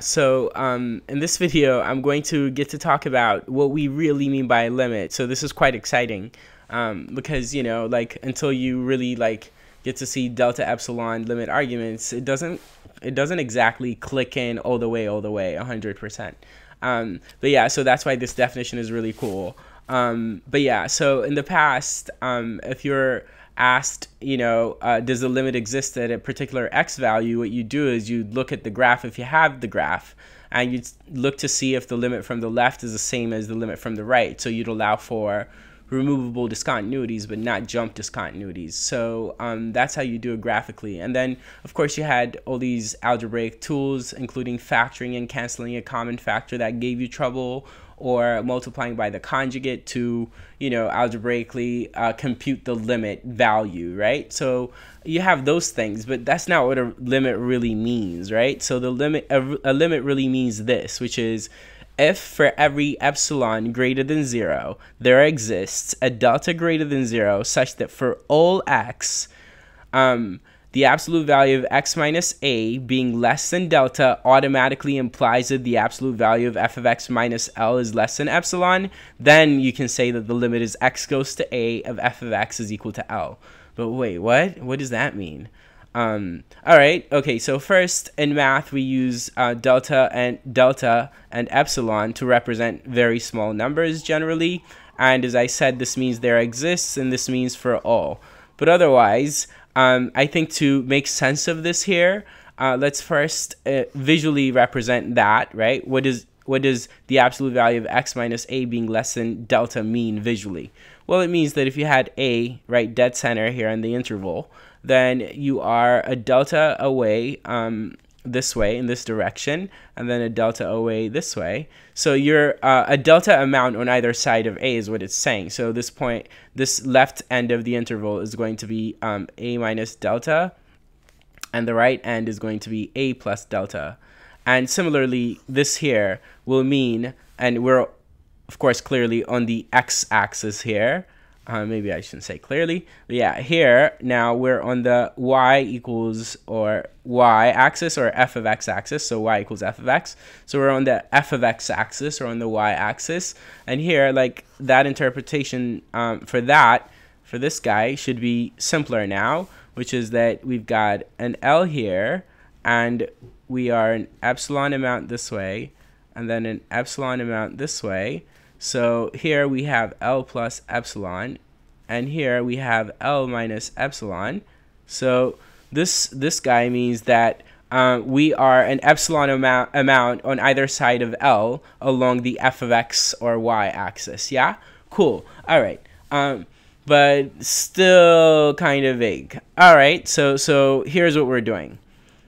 So um, in this video, I'm going to get to talk about what we really mean by limit. So this is quite exciting um, because, you know, like until you really like get to see delta epsilon limit arguments, it doesn't it doesn't exactly click in all the way, all the way, 100%. Um, but yeah, so that's why this definition is really cool. Um, but yeah, so in the past, um, if you're asked, you know, uh, does the limit exist at a particular x value, what you do is you look at the graph if you have the graph, and you look to see if the limit from the left is the same as the limit from the right. So you'd allow for removable discontinuities but not jump discontinuities. So um, that's how you do it graphically. And then, of course, you had all these algebraic tools, including factoring and canceling a common factor that gave you trouble or multiplying by the conjugate to, you know, algebraically uh, compute the limit value, right? So you have those things, but that's not what a limit really means, right? So the limit, a, a limit really means this, which is if for every epsilon greater than 0, there exists a delta greater than 0 such that for all x, um, the absolute value of x minus a being less than delta automatically implies that the absolute value of f of x minus l is less than epsilon, then you can say that the limit is x goes to a of f of x is equal to l. But wait, what? What does that mean? Um, all right. Okay. So first in math, we use uh, delta and delta and epsilon to represent very small numbers generally. And as I said, this means there exists and this means for all. But otherwise, um, I think to make sense of this here, uh, let's first uh, visually represent that, right? What is what does the absolute value of x minus a being less than delta mean visually? Well, it means that if you had a, right, dead center here in the interval, then you are a delta away um, this way in this direction and then a delta OA this way. So you're uh, a delta amount on either side of a is what it's saying. So this point this left end of the interval is going to be um, a minus delta and the right end is going to be a plus delta. And similarly this here will mean and we're of course clearly on the x-axis here uh, maybe I shouldn't say clearly. But yeah, here now we're on the y equals or y axis or f of x axis. So y equals f of x. So we're on the f of x axis or on the y axis. And here, like that interpretation um, for that, for this guy, should be simpler now, which is that we've got an L here and we are an epsilon amount this way and then an epsilon amount this way so here we have L plus epsilon, and here we have L minus epsilon. So this this guy means that uh, we are an epsilon amount, amount on either side of L along the f of x or y axis. Yeah? Cool. All right. Um, but still kind of vague. All right. So so here's what we're doing.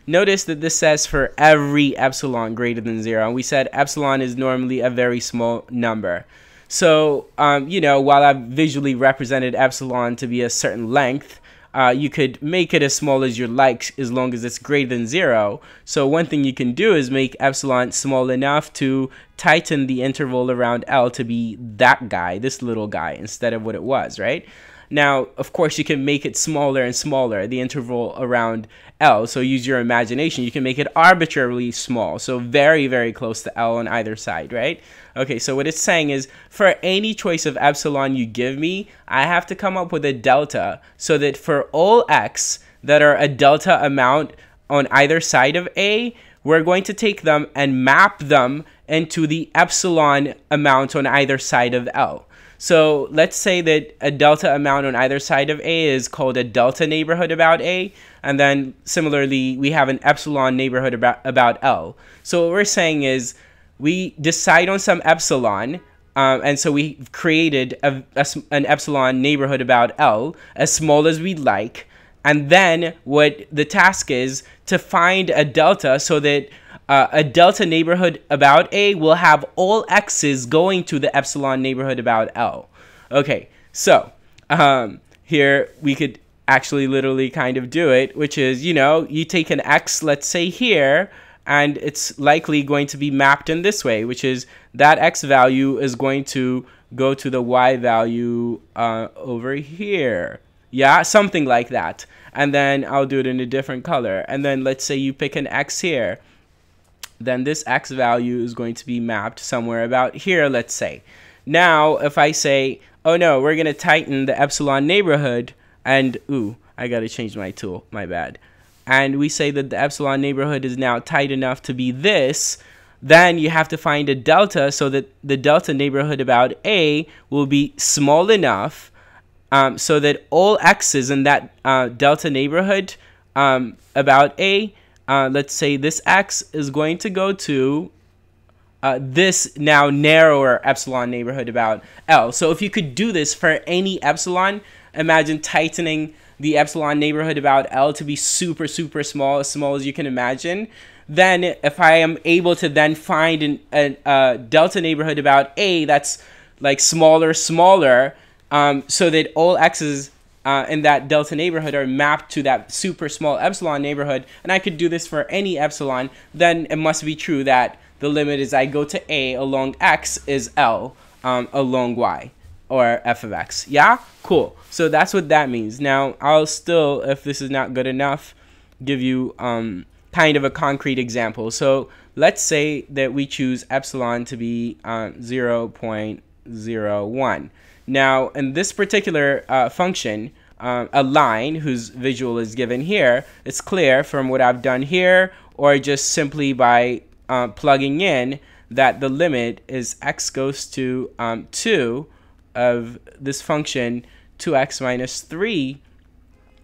Notice that this says for every epsilon greater than zero. And we said epsilon is normally a very small number. So, um, you know, while I've visually represented epsilon to be a certain length, uh, you could make it as small as you like as long as it's greater than zero. So one thing you can do is make epsilon small enough to tighten the interval around L to be that guy, this little guy, instead of what it was, right? Now, of course, you can make it smaller and smaller, the interval around L. So use your imagination. You can make it arbitrarily small. So very, very close to L on either side, right? Okay, so what it's saying is for any choice of epsilon you give me, I have to come up with a delta so that for all x that are a delta amount on either side of A, we're going to take them and map them into the epsilon amount on either side of L. So let's say that a delta amount on either side of A is called a delta neighborhood about A. And then similarly, we have an epsilon neighborhood about, about L. So what we're saying is we decide on some epsilon um, and so we created a, a, an epsilon neighborhood about L as small as we'd like. And then what the task is to find a delta so that uh, a delta neighborhood about A will have all x's going to the epsilon neighborhood about L. Okay, so um, here we could actually literally kind of do it, which is, you know, you take an x, let's say here, and it's likely going to be mapped in this way, which is that x value is going to go to the y value uh, over here. Yeah, something like that. And then I'll do it in a different color. And then let's say you pick an x here then this x value is going to be mapped somewhere about here, let's say. Now, if I say, oh no, we're going to tighten the epsilon neighborhood, and ooh, I got to change my tool, my bad. And we say that the epsilon neighborhood is now tight enough to be this, then you have to find a delta so that the delta neighborhood about A will be small enough um, so that all x's in that uh, delta neighborhood um, about A, uh, let's say this x is going to go to uh, this now narrower epsilon neighborhood about L. So if you could do this for any epsilon, imagine tightening the epsilon neighborhood about L to be super, super small, as small as you can imagine then if I am able to then find an, delta neighborhood about A that's like smaller, smaller, um, so that all x's uh, in that delta neighborhood are mapped to that super small epsilon neighborhood, and I could do this for any epsilon, then it must be true that the limit is I go to A along x is L um, along y or f of x. Yeah? Cool. So that's what that means. Now, I'll still, if this is not good enough, give you um, kind of a concrete example. So let's say that we choose epsilon to be uh, 0.01. Now, in this particular uh, function, uh, a line whose visual is given here, it's clear from what I've done here or just simply by uh, plugging in that the limit is x goes to um, 2 of this function 2x minus 3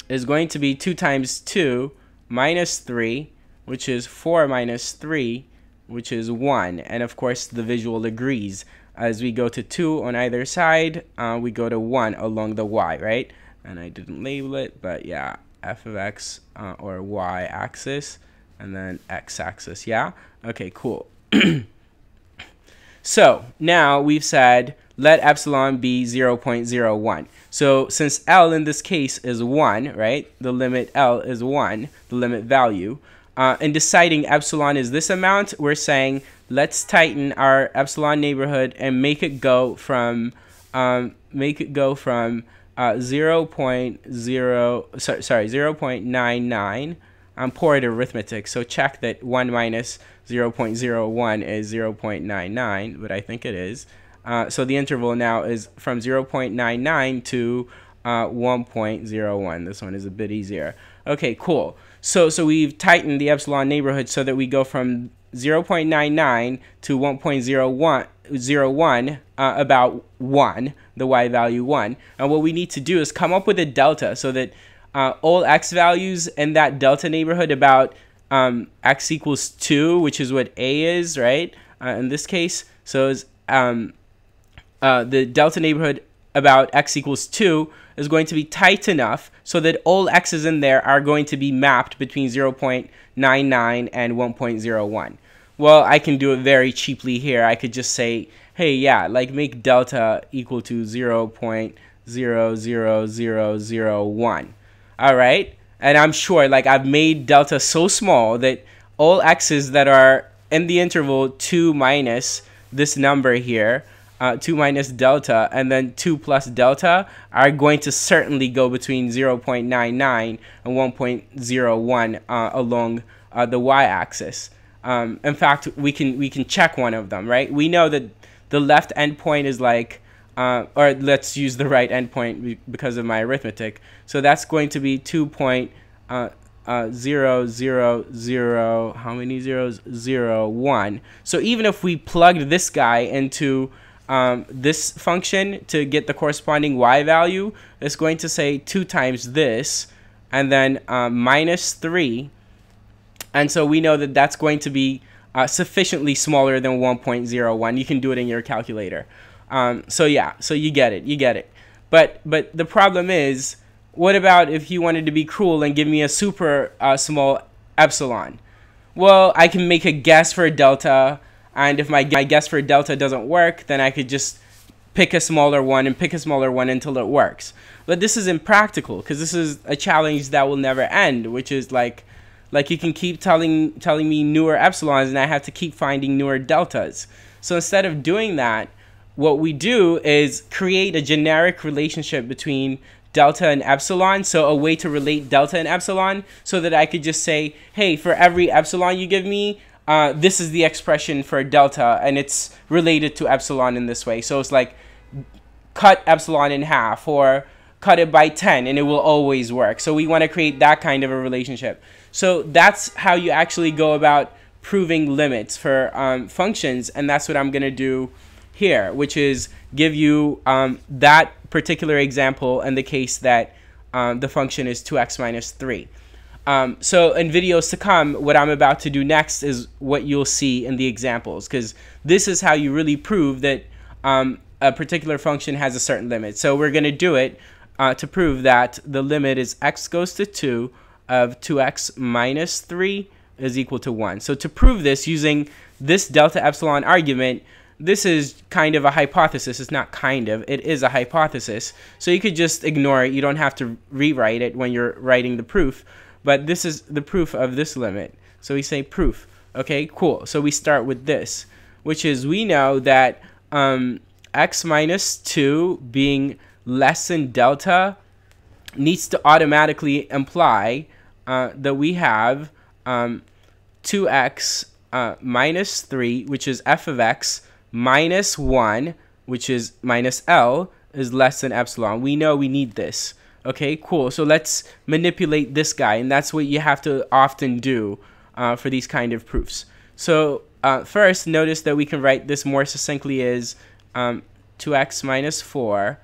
is going to be 2 times 2 minus 3 which is 4 minus 3, which is 1. And of course, the visual agrees. As we go to 2 on either side, uh, we go to 1 along the y, right? And I didn't label it, but yeah, f of x uh, or y axis, and then x axis, yeah? Okay, cool. so now we've said let epsilon be 0.01. So since L in this case is 1, right? The limit L is 1, the limit value uh, in deciding epsilon is this amount, we're saying let's tighten our epsilon neighborhood and make it go from um, make it go from uh, 0, 0.0 sorry, sorry 0 0.99 I'm poor at arithmetic so check that 1 minus 0 0.01 is 0 0.99 but I think it is. Uh, so the interval now is from 0 0.99 to uh, 1.01 this one is a bit easier. Okay cool. So so we've tightened the epsilon neighborhood so that we go from 0.99 to 1.01 uh, about 1, the y value 1. And what we need to do is come up with a delta so that uh, all x values in that delta neighborhood about um, x equals 2, which is what a is, right? Uh, in this case, so is um, uh, the delta neighborhood about x equals 2 is going to be tight enough so that all x's in there are going to be mapped between 0.99 and 1.01. Well, I can do it very cheaply here. I could just say, hey, yeah, like make delta equal to 0.00001. All right? And I'm sure, like, I've made delta so small that all x's that are in the interval 2 minus this number here uh, 2 minus delta and then 2 plus delta are going to certainly go between 0.99 and 1.01 uh, along uh, the y-axis. Um, in fact, we can we can check one of them, right? We know that the left endpoint is like, uh, or let's use the right endpoint because of my arithmetic. So that's going to be 2 point, uh, uh, zero zero zero. How many zeros? Zero one. So even if we plugged this guy into um, this function to get the corresponding y value it's going to say 2 times this and then um, minus 3 and so we know that that's going to be uh, sufficiently smaller than 1.01 you can do it in your calculator. Um, so yeah so you get it you get it. But but the problem is what about if you wanted to be cruel and give me a super uh, small epsilon? Well I can make a guess for delta and if my, my guess for delta doesn't work, then I could just pick a smaller one and pick a smaller one until it works. But this is impractical because this is a challenge that will never end, which is like like you can keep telling telling me newer epsilons and I have to keep finding newer deltas. So instead of doing that, what we do is create a generic relationship between delta and epsilon. So a way to relate delta and epsilon so that I could just say, hey, for every epsilon you give me, uh, this is the expression for delta, and it's related to epsilon in this way. So it's like cut epsilon in half, or cut it by 10 and it will always work. So we want to create that kind of a relationship. So that's how you actually go about proving limits for um, functions and that's what I'm going to do here, which is give you um, that particular example and the case that um, the function is 2x minus 3. Um, so in videos to come, what I'm about to do next is what you'll see in the examples because this is how you really prove that um, a particular function has a certain limit. So we're going to do it uh, to prove that the limit is x goes to 2 of 2x minus 3 is equal to 1. So to prove this using this delta epsilon argument, this is kind of a hypothesis. It's not kind of, it is a hypothesis. So you could just ignore it. You don't have to rewrite it when you're writing the proof. But this is the proof of this limit. So we say proof. Okay, cool. So we start with this, which is we know that um, x minus 2 being less than delta needs to automatically imply uh, that we have um, 2x uh, minus 3, which is f of x, minus 1, which is minus L, is less than epsilon. We know we need this. Okay, cool. So let's manipulate this guy, and that's what you have to often do uh, for these kind of proofs. So uh, first, notice that we can write this more succinctly as um, 2x minus 4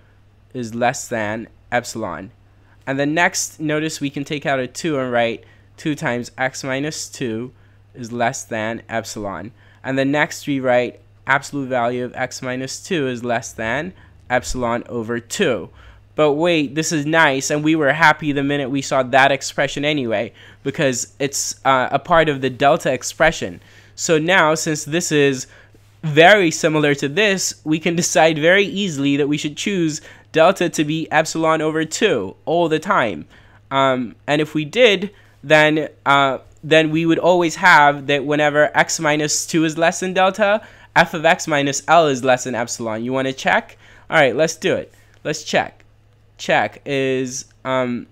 is less than epsilon. And then next, notice we can take out a 2 and write 2 times x minus 2 is less than epsilon. And then next we write absolute value of x minus 2 is less than epsilon over 2. But wait, this is nice, and we were happy the minute we saw that expression anyway, because it's uh, a part of the delta expression. So now, since this is very similar to this, we can decide very easily that we should choose delta to be epsilon over 2 all the time. Um, and if we did, then uh, then we would always have that whenever x minus 2 is less than delta, f of x minus L is less than epsilon. You want to check? All right, let's do it. Let's check. Check is um,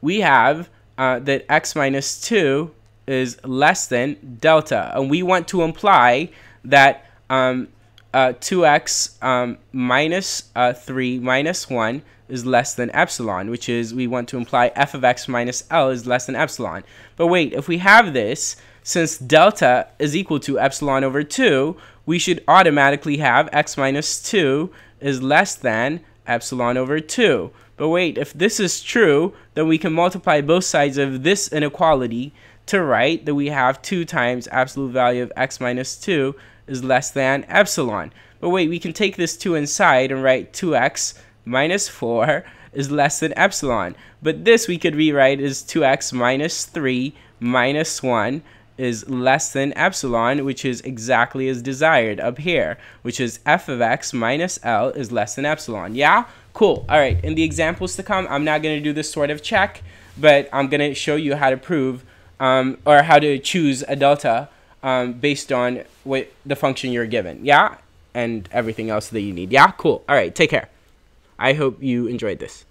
we have uh, that x minus 2 is less than delta. And we want to imply that um, uh, 2x um, minus, uh, 3 minus 1 is less than epsilon, which is we want to imply f of x minus L is less than epsilon. But wait, if we have this, since delta is equal to epsilon over 2, we should automatically have x minus 2 is less than epsilon over 2. But wait, if this is true, then we can multiply both sides of this inequality to write that we have 2 times absolute value of x minus 2 is less than epsilon. But wait, we can take this 2 inside and write 2x minus 4 is less than epsilon. But this we could rewrite as 2x minus 3 minus 1 is less than epsilon, which is exactly as desired up here, which is f of x minus L is less than epsilon. Yeah? Cool. All right. In the examples to come, I'm not going to do this sort of check, but I'm going to show you how to prove um, or how to choose a delta um, based on what the function you're given. Yeah? And everything else that you need. Yeah? Cool. All right. Take care. I hope you enjoyed this.